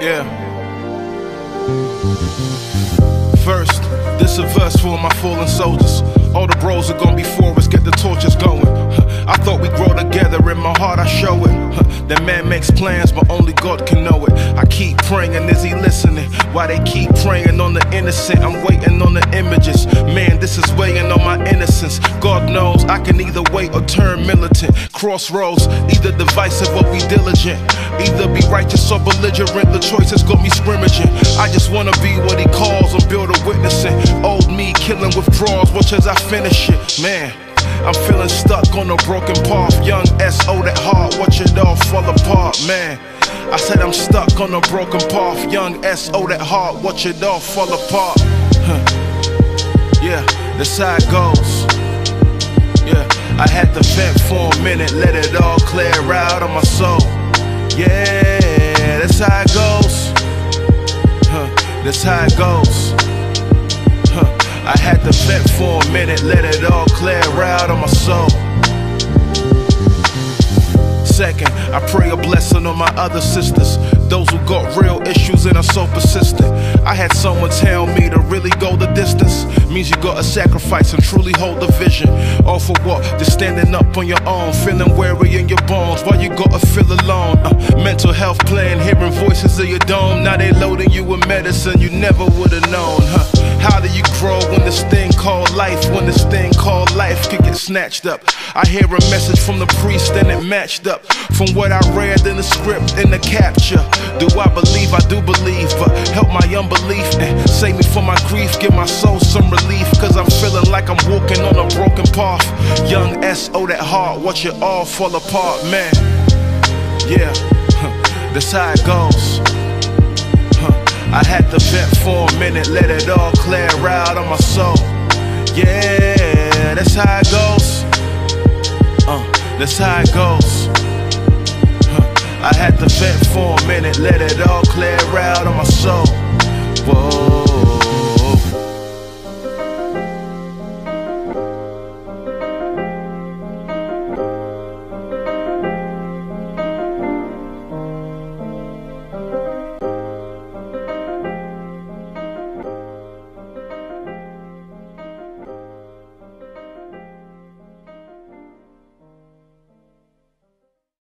Yeah. First, this a verse for my fallen soldiers. All the bros are gonna be for us, get the torches going. I thought we'd grow together, in my heart I show it. That man makes plans, but only God can know it. I keep praying, is he listening? Why they keep praying on the innocent? I'm waiting on the images. Can either wait or turn militant. Crossroads, either divisive or be diligent. Either be righteous or belligerent. The choice has got me scrimmaging. I just wanna be what he calls and build a witnessing. Old me killing withdrawals, watch as I finish it. Man. I'm feeling stuck on a broken path. Young S.O. that heart, watch it all fall apart, man. I said I'm stuck on a broken path. Young S.O. that heart, watch it all fall apart. Huh. Yeah, how it goes. Yeah, I had to vent for a minute, let it all clear out of my soul. Yeah, that's how it goes. Huh, that's how it goes. Huh. I had to vent for a minute, let it all clear out of my soul. Second, I pray a blessing on my other sisters, those who got real issues and are so persistent. I had someone tell me to really go the distance means you gotta sacrifice and truly hold the vision. All for what? Just standing up on your own, feeling weary in your bones. Why you gotta feel alone? Uh, mental health playing, hearing voices of your dome. Now they loading you with medicine you never would've known, huh? How do you grow when this thing called life, when this thing called life snatched up? I hear a message from the priest and it matched up from what I read in the script in the capture. Do I believe? I do believe, but help my unbelief and save me from my grief. Give my soul some relief, cause I'm feeling like I'm walking on a broken path. Young S.O. that heart, watch it all fall apart, man. Yeah, that's how it goes. I had to vent for a minute, let it all clear out of my soul. Yeah, that's how it goes. That's how it goes. I had to vent for a minute, let it all clear out of my soul. Whoa.